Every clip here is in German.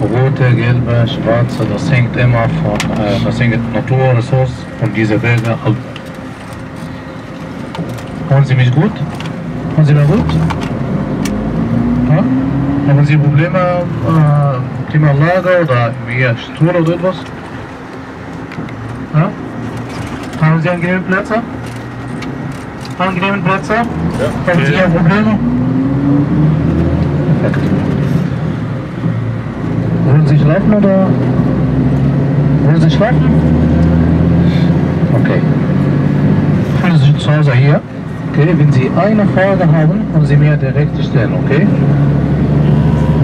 rote, gelbe, schwarze, das hängt immer von, äh, das hängt Naturressource von dieser Berge ab. Hören Sie mich gut? Hören Sie mich gut? Ja? Haben Sie Probleme, äh, Klimaanlage oder wie Stuhl oder etwas? Ja? Haben Sie angenehme Plätze? Angenehme Plätze? Ja. Haben Sie Probleme? Perfekt. Wollen Sie schlafen oder? Wollen Sie schlafen? Okay. Fühlen Sie sich zu Hause hier? Okay, wenn Sie eine Frage haben, können Sie mir direkt stellen, okay?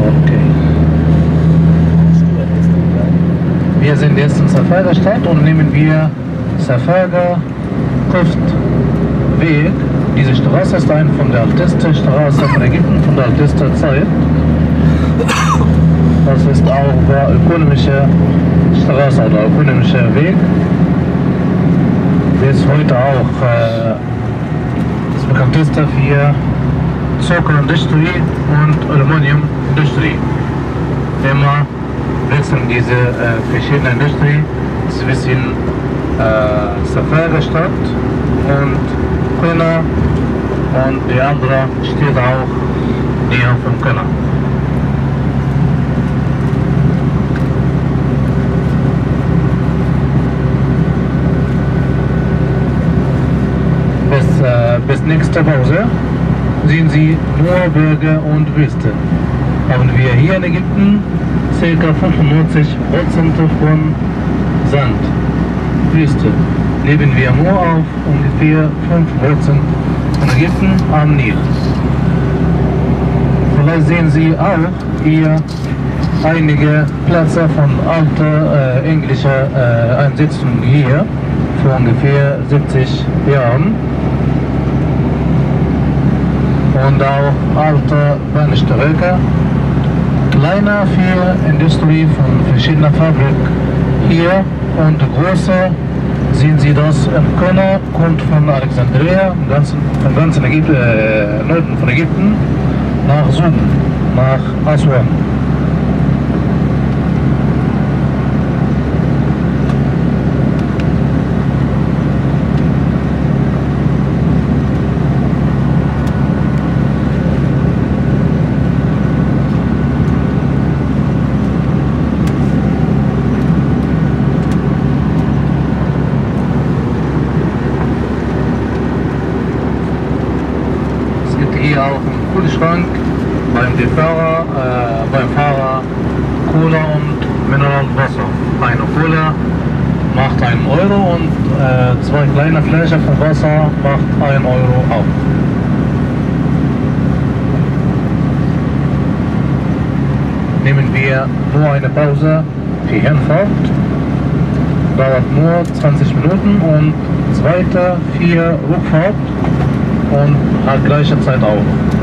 Okay. Wir sind jetzt in Safaga Stadt und nehmen wir Safaga Kuftweg. Diese Straße ist eine von der ältesten Straße von Ägypten, von der ältesten Zeit. Das ist auch der ökonomische Straße oder ökonomische Weg. Der ist heute auch äh, das bekannteste für Zuckerindustrie und Aluminiumindustrie. Immer wechseln diese äh, verschiedenen Industrien zwischen äh, Safaga Stadt und Qina und die andere steht auch näher von Qina. Bis, äh, bis nächste Pause sehen Sie nur Berge und Wüste. Haben wir hier in Ägypten ca. 95% von Sand, Wüste. Leben wir nur auf ungefähr 5% von Ägypten am Nil. Vielleicht sehen Sie auch hier einige Plätze von alter äh, englischer äh, Einsetzung hier vor ungefähr 70 Jahren und auch alte Bahnstrecke. Kleine für Industrie von verschiedenen Fabriken hier und große sehen Sie das in Köln, kommt von Alexandria, im ganzen, ganzen Ägypten, äh, Norden von Ägypten nach Süden, nach Aswan. Es gibt hier auch einen Kühlschrank beim dem Fahrer, äh, beim Fahrer Cola und Mineralwasser. Eine Cola macht 1 Euro und äh, zwei kleine Flaschen von Wasser macht 1 Euro auch. Nehmen wir nur eine Pause für Hinfahrt. Dauert nur 20 Minuten und zweite vier Rückfahrt und hat gleiche Zeit auch.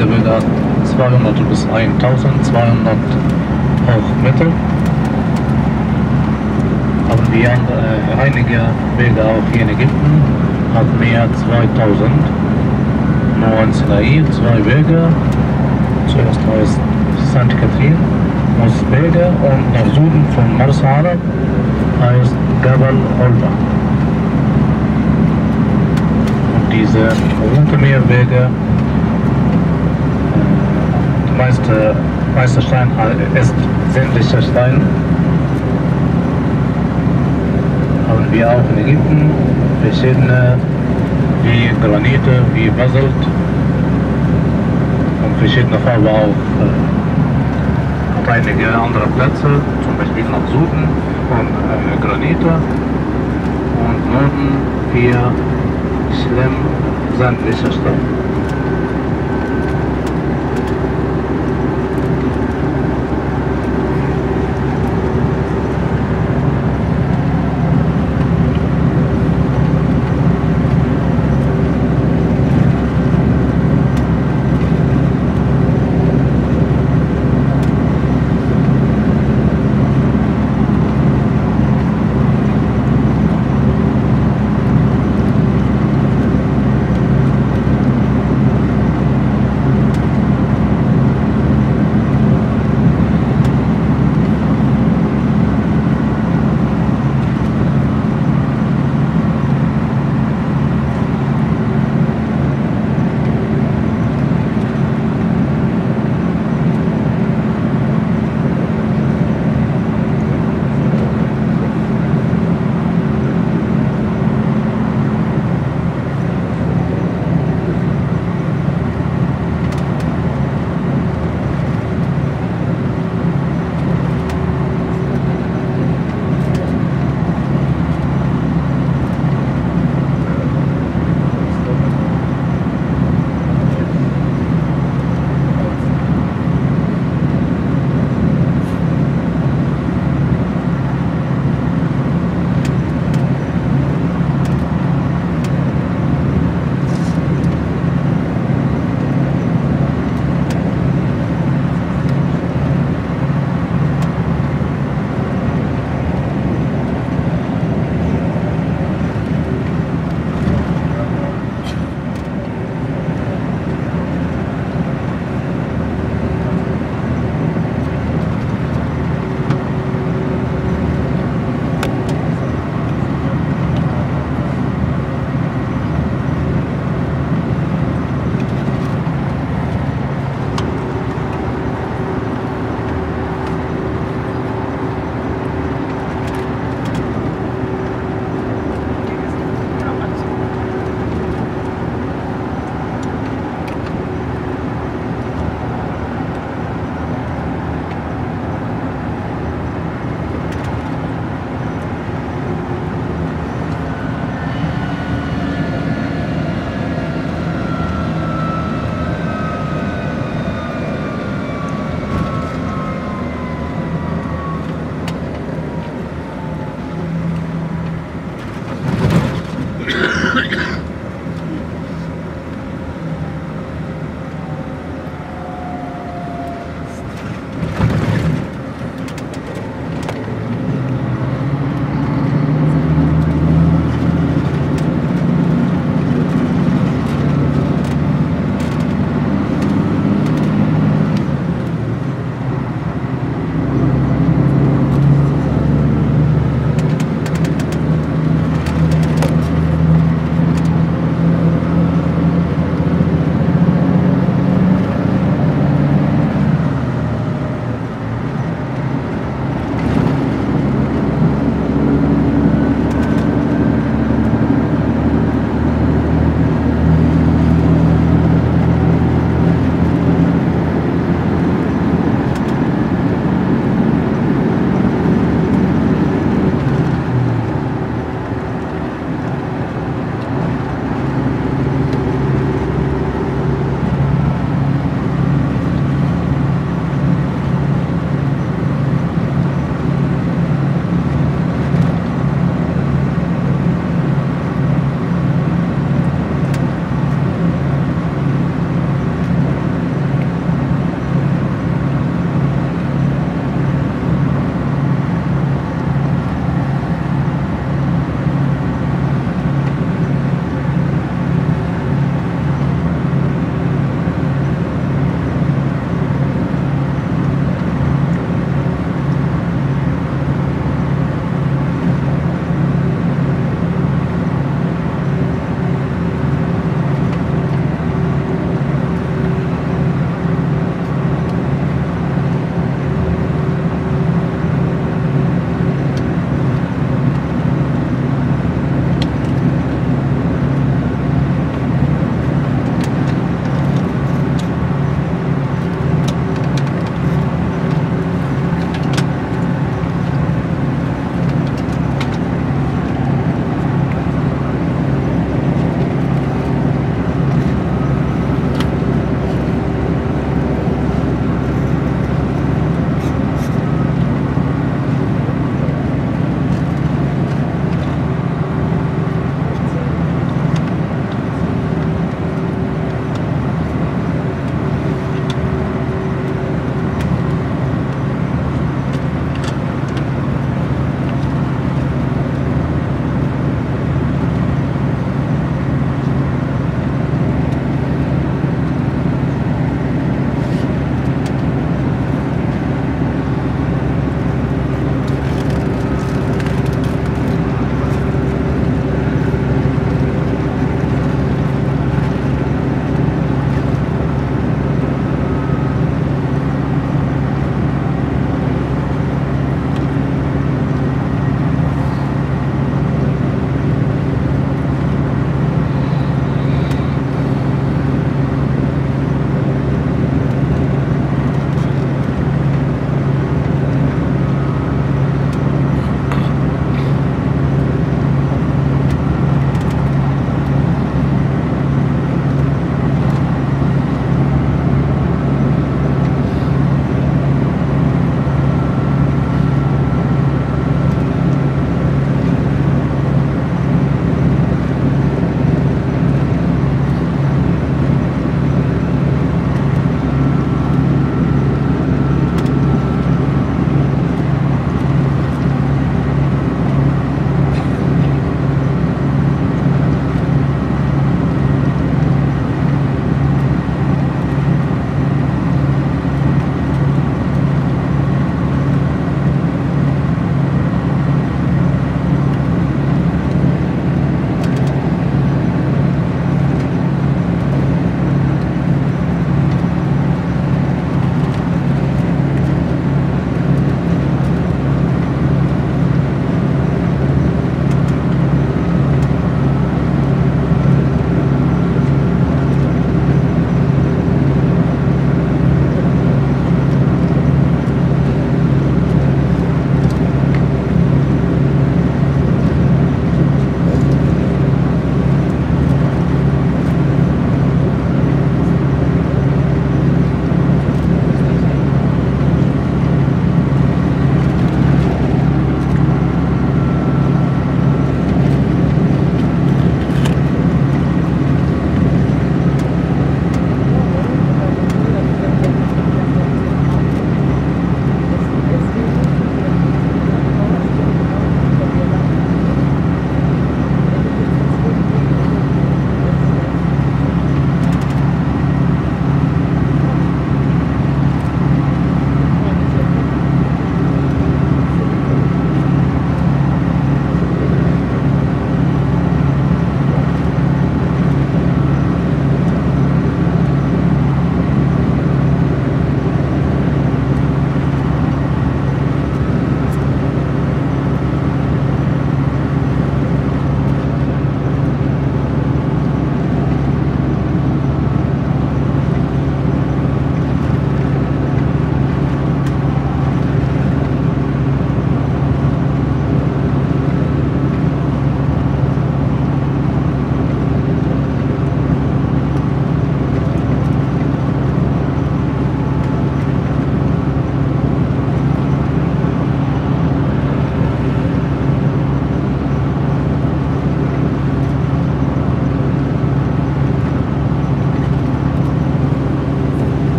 1200 bis 1200 Hochmeter. Haben wir äh, einige Wege auch hier in Ägypten, hat mehr 2000. Nur in Sinai zwei Wege. Zuerst heißt St. Catherine, Mosberge und nach Süden von Mars Arab heißt Gabal Olma. Und diese Mittelmeerwege, die meiste, meiste Stein ist sämtlicher Stein. Haben wir auch in Ägypten verschiedene wie Granite, wie Basalt und verschiedene Farben auch. Äh, auf einige andere Plätze, zum Beispiel nach Süden von äh, Granite und Norden hier schlimm sämtliche Stein.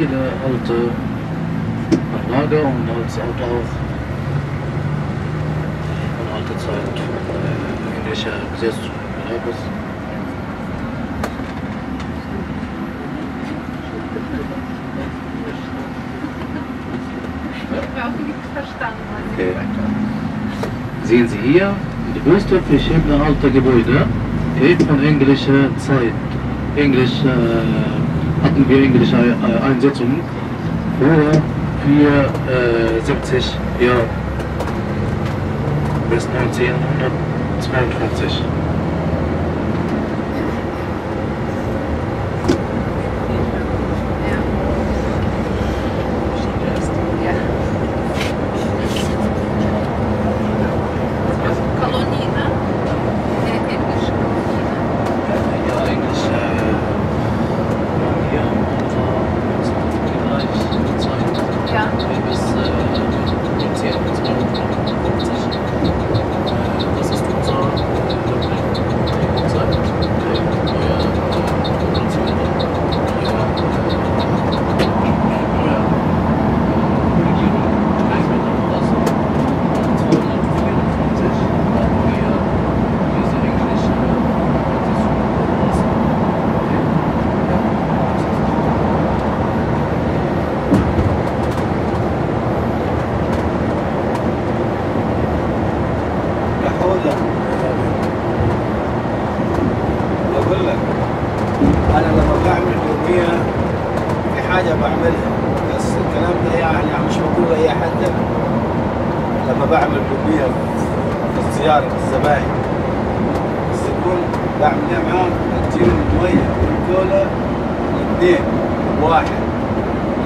Viele alte Anlage und als Auto auch von alter Zeit äh, englischer Gesetzgeber. Okay. Sehen Sie hier, die größte verschiedene alte Gebäude ist von englischer Zeit. Englisch äh, hatten wir englische äh, Einsetzungen vor 74 Jahren bis 1952.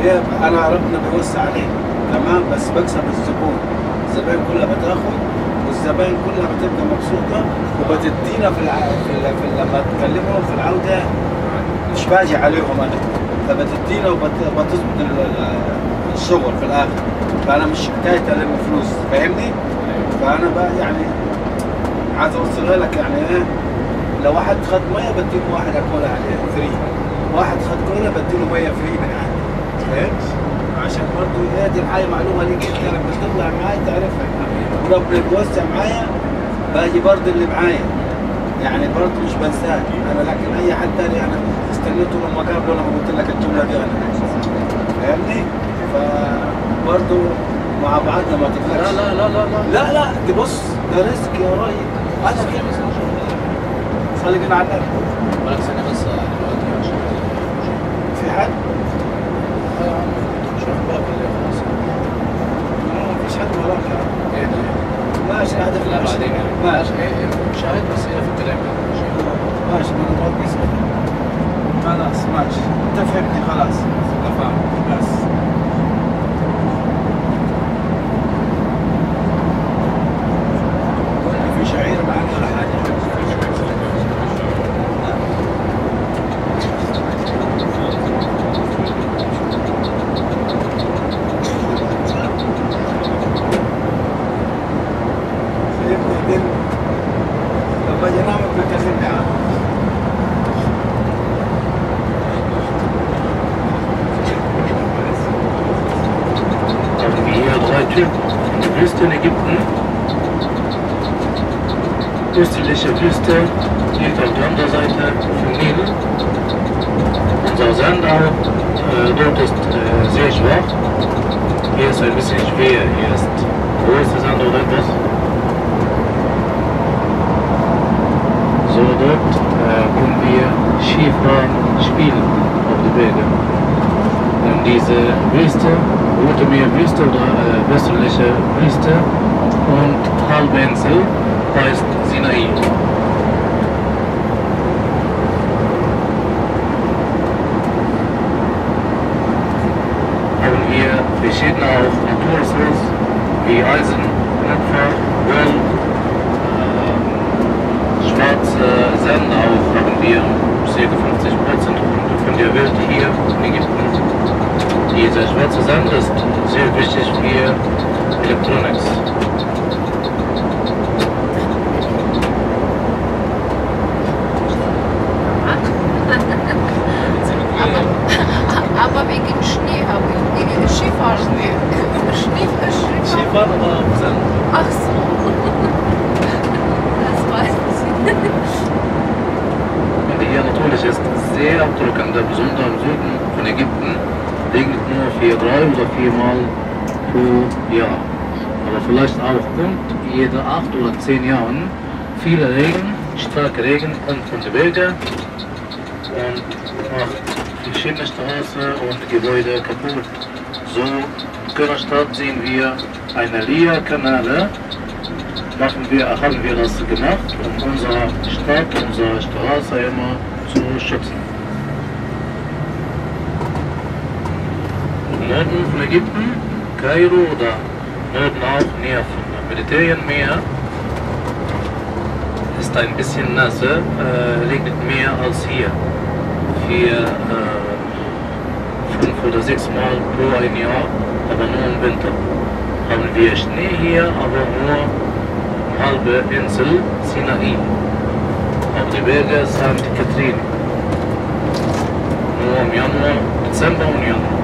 ليه؟ أنا ربنا بيوسع عليه. تمام؟ بس بكسب الزبون. الزباين كلها بتاخد والزباين كلها بتبقى مبسوطة وبتدينا في, الع... في, ال... في ال... لما تكلمهم في العودة مش باجي عليهم أنا. فبتدينا وبتظبط ال... ال- الشغل في الآخر. فأنا مش حكايه الم فلوس. فاهمني؟ فأنا بقى يعني عايز اوصلها لك يعني إيه؟ لو واحد خد مية بديله واحد اكولا عليه فري. واحد خد كولا بديله مية فري. عشان برضه دي الحاجة معلومة ليك انت لما تطلع معايا تعرفها. وربنا بيوسع معايا باجي برضه اللي معايا. يعني برضه مش بنساه أنا لكن أي حد تاني أنا استنيته لما قابله لما قلت لك الجملة دي أنا. فاهمني؟ فبرضه مع بعضنا ما تفرقش لا لا لا لا لا. لا لا دي بص ده رزق يا راجل. أنا كده خلينا على الأقل. ولك ثانية بس. ماشي الهدف لا يعني ماشي. إيه، إيه، شاهد بس هي في الكلام ماشي ما نضغط خلاص ماشي. أنت فهمتني خلاص. تفهم بس. Skifahren oder auf Sand? Ach so. Das weiß ich. Und hier natürlich ist sehr drückend, besonders im Süden von Ägypten, regnet nur vier, drei oder viermal pro Jahr. Aber vielleicht auch kommt jede acht oder zehn Jahren viele Regen, starke Regen von den Bergen und macht verschiedene Straßen und Gebäude kaputt. So in der Stadt sehen wir eine Ria-Kanäle, machen wir, haben wir das gemacht, um unsere Stadt, unsere Straße immer zu schützen. Im Norden von Ägypten, Kairo oder Norden auch näher vom Mediterraneanmeer, ist ein bisschen nasser, äh, regnet mehr als hier. Vier, äh, fünf oder sechs Mal pro ein Jahr, aber nur im Winter. Haben wir Schnee hier, aber nur halbe Insel Sinai. Auf die Berge St. Katrin. Nur im Januar, Dezember und Januar.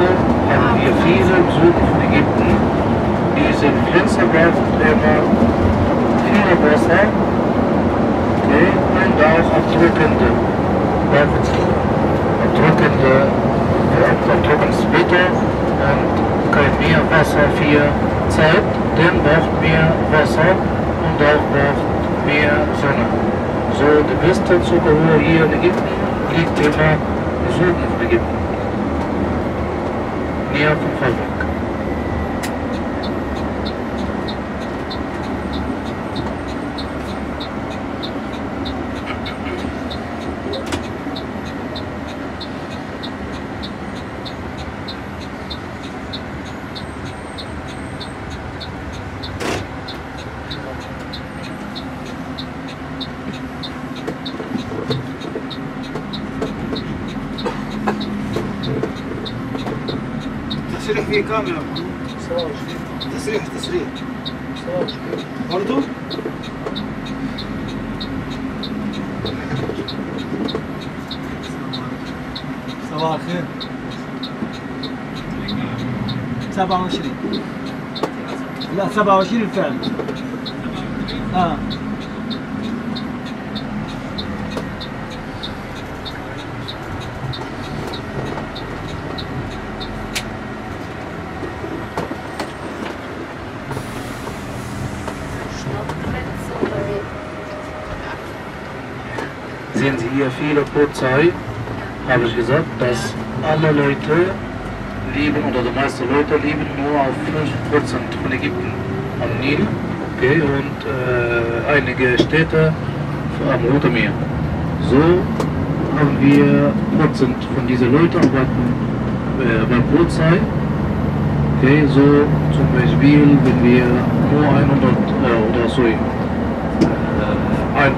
Pflanze haben wir viele Besucher von Ägypten. Diese Pflanze braucht immer viel Wasser okay, und auch abdrückende, äh, abdrückendes Wetter und kein mehr Wasser für Zeit, dann braucht mehr Wasser und auch braucht mehr Sonne. So, die beste Zuckerrohr hier in Ägypten liegt immer im Süden von Ägypten. Näher vom trzeba osilczem. A. Sehen Sie hier viele Polizei, habe ich gesagt, dass alle Leute leben oder die meisten Leute leben nur auf 5% von Ägypten. Nil okay, und äh, einige Städte am Roten Meer. So haben wir Prozent von diesen Leuten äh, bei Polizei. Okay, so zum Beispiel, wenn wir nur 100 äh, oder so äh, 1%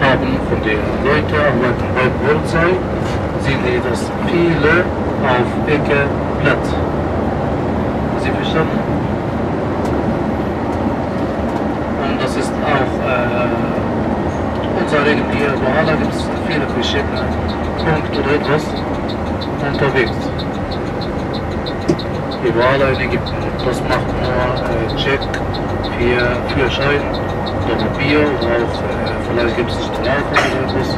haben von den Leuten arbeiten bei Polizei, sehen Sie, dass viele auf Ecke Platz. Sie verstanden? Und das ist auch unser Regel hier. Bei gibt es viele verschiedene Punkte oder etwas unterwegs. Überall in Ägypten. Das macht nur äh, Check für Führerschein Papier oder auch äh, vielleicht gibt es Strafe oder etwas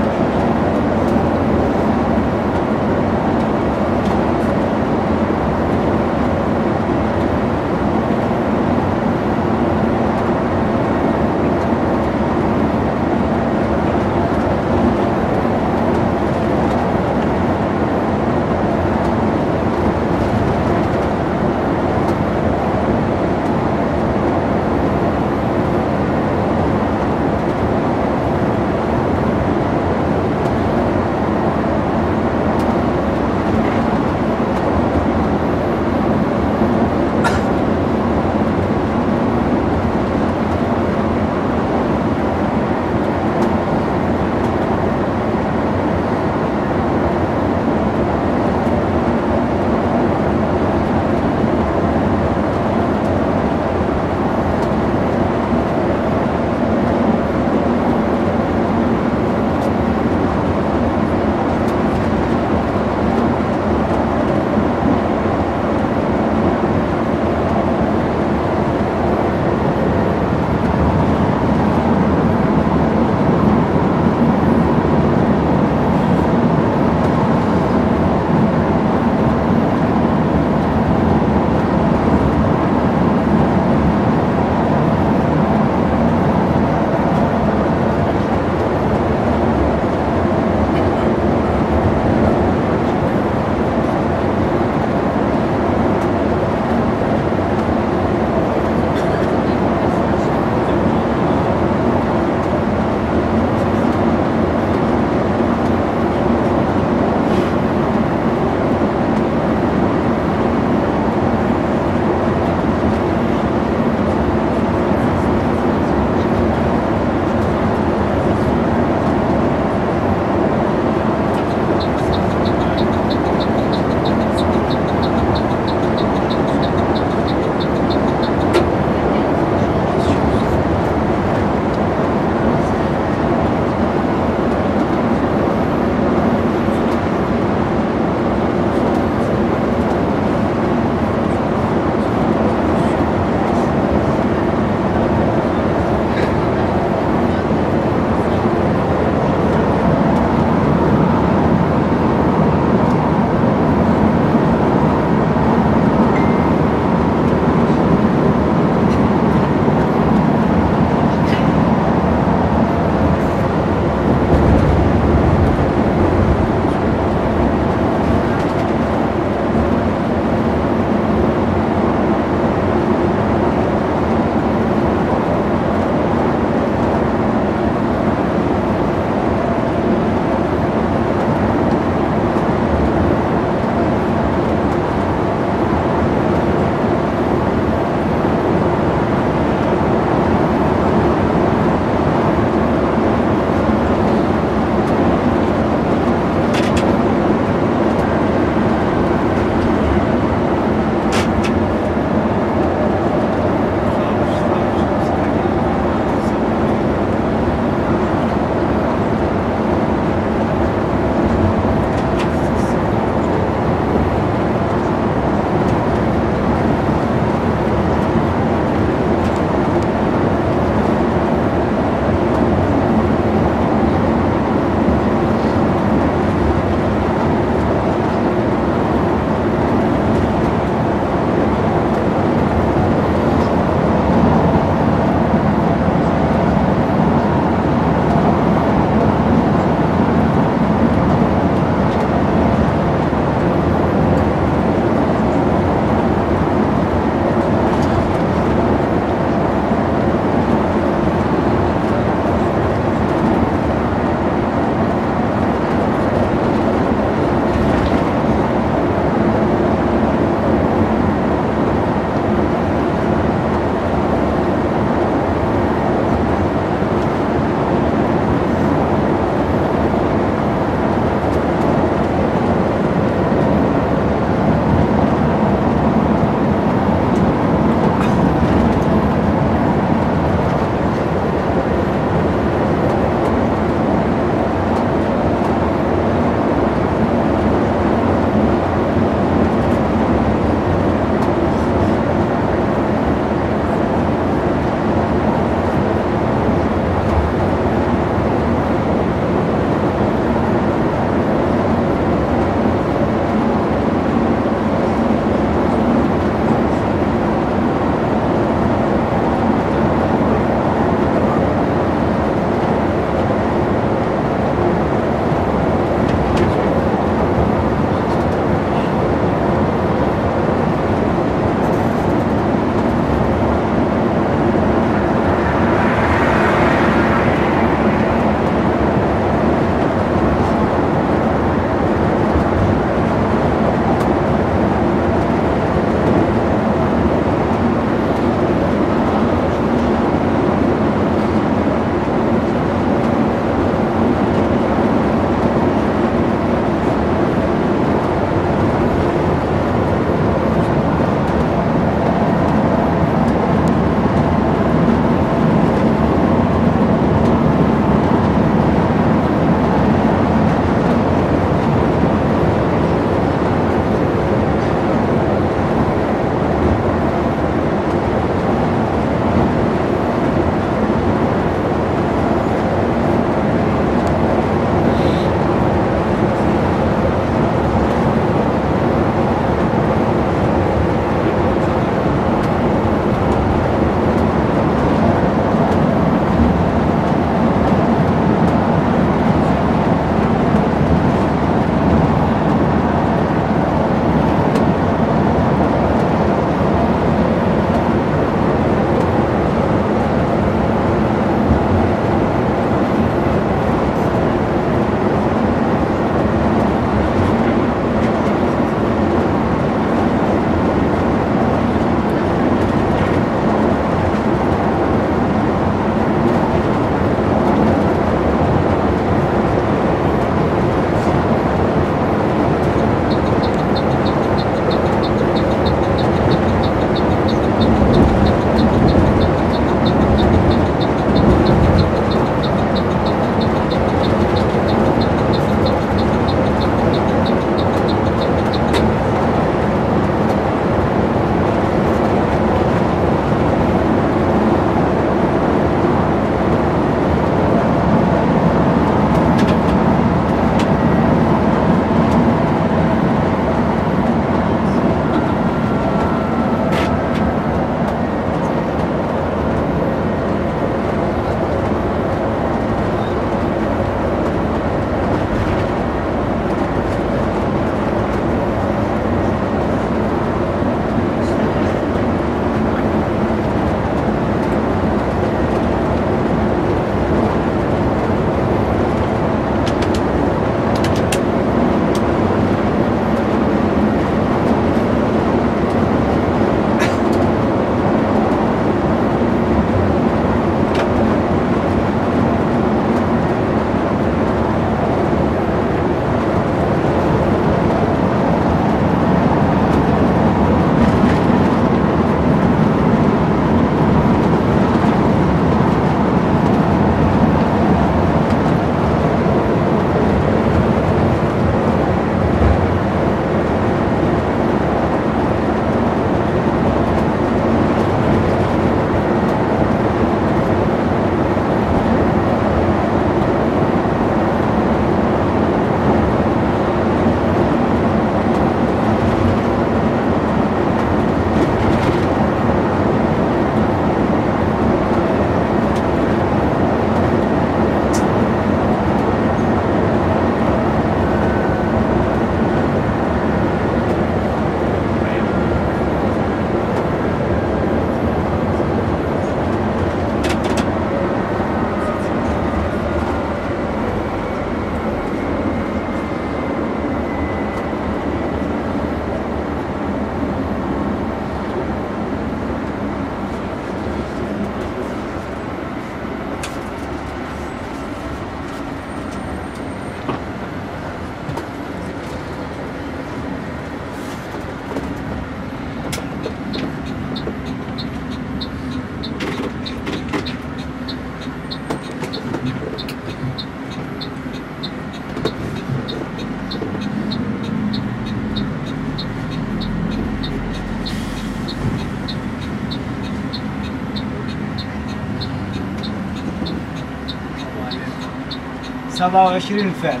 27 فعل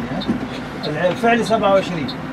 فعل 27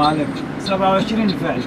مالك 27 فعل.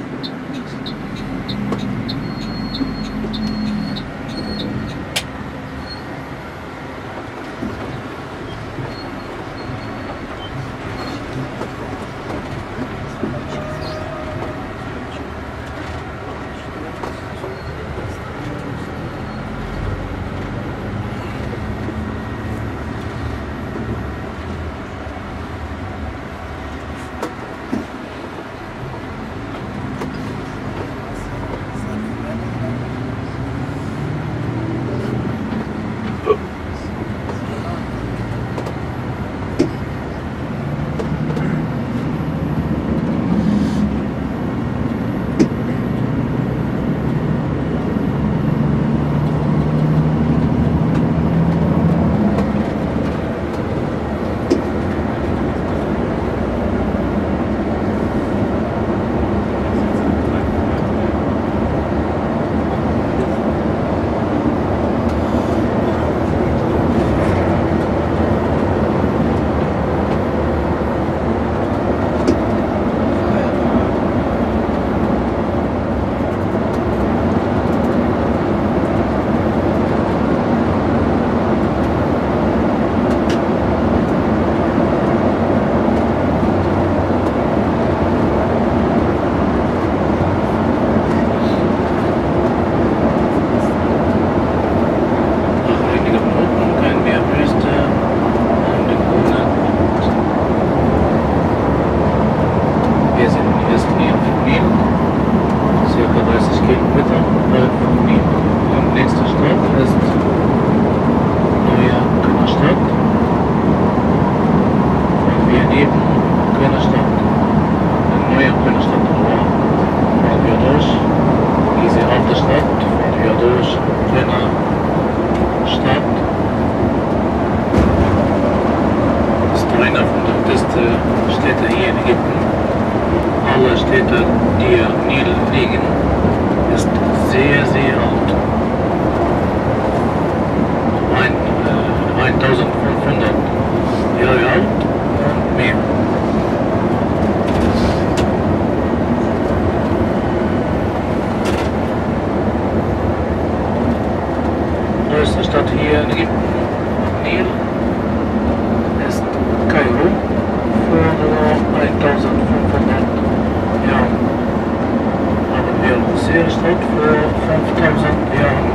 Luxor Stadt vor 5000 Jahren.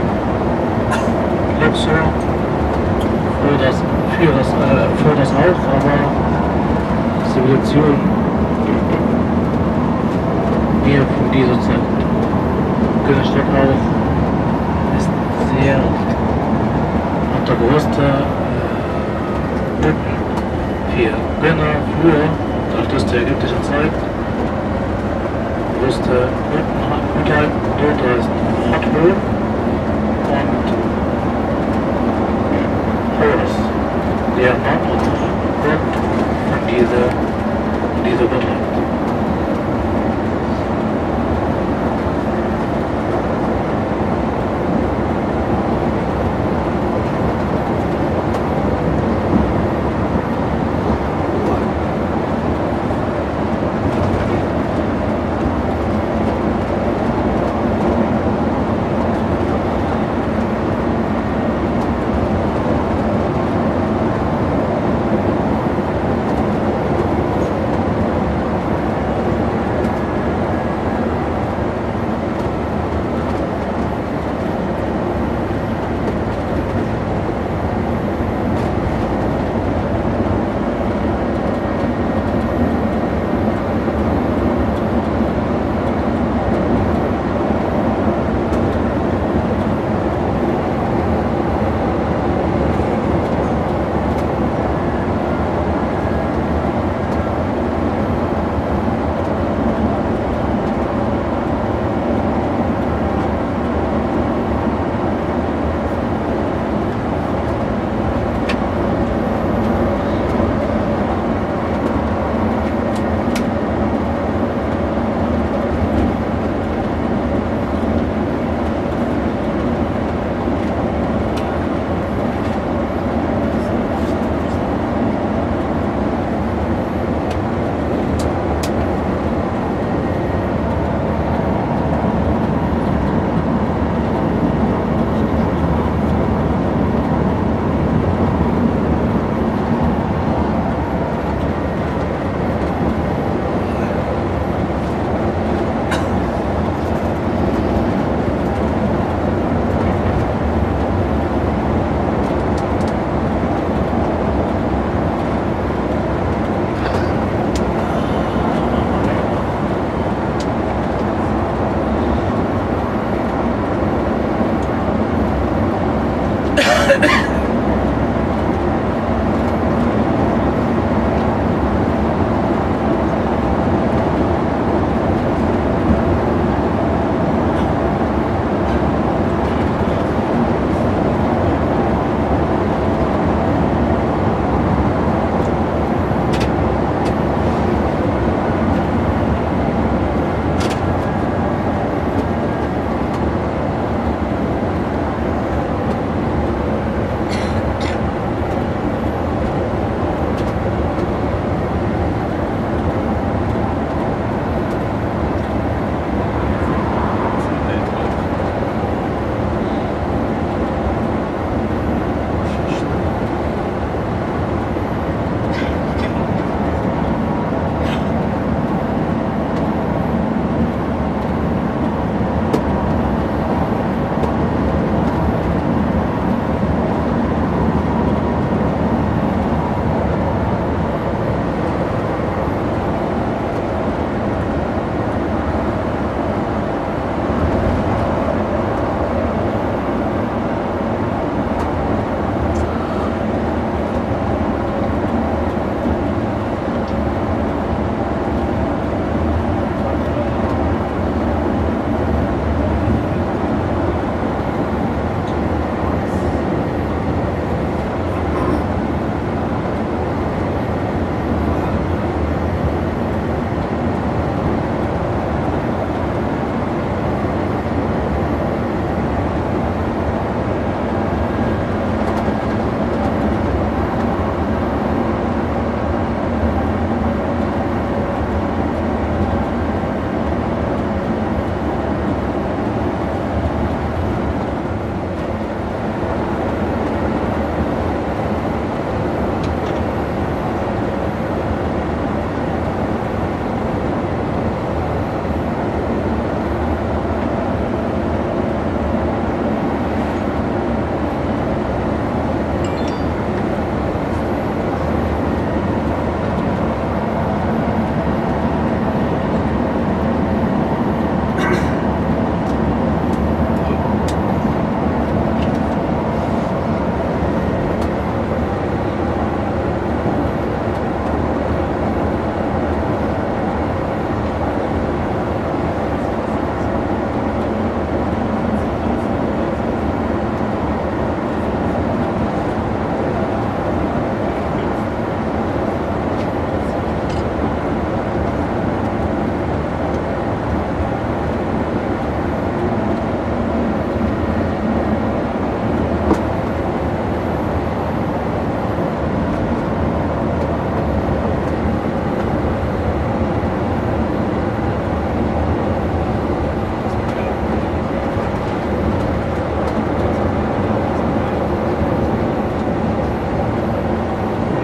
Luxor für das, für das, äh, für das auch, aber Zivilisation hier von dieser Zeit. Königstadt auch ist sehr und der größte äh, für Gönner früher, der älteste ägyptische Zeit, der größte Brücken unterhalb dort heißt Hotbur und Horus, der Mann und Gott von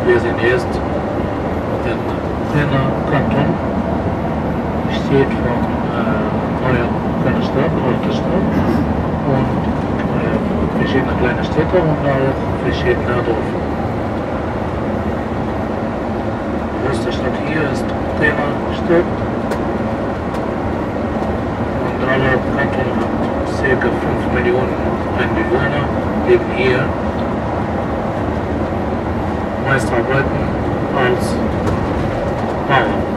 wir sind jetzt in Tenner Kanton, steht von äh, Neuer neuer Stadt, alter Stadt und äh, verschiedene kleine Städte und auch verschiedene Dörfer. Die größte Stadt hier ist Tenner Stadt und alle Kanton hat ca. 5 Millionen Einwohner leben hier. westward arms barrel.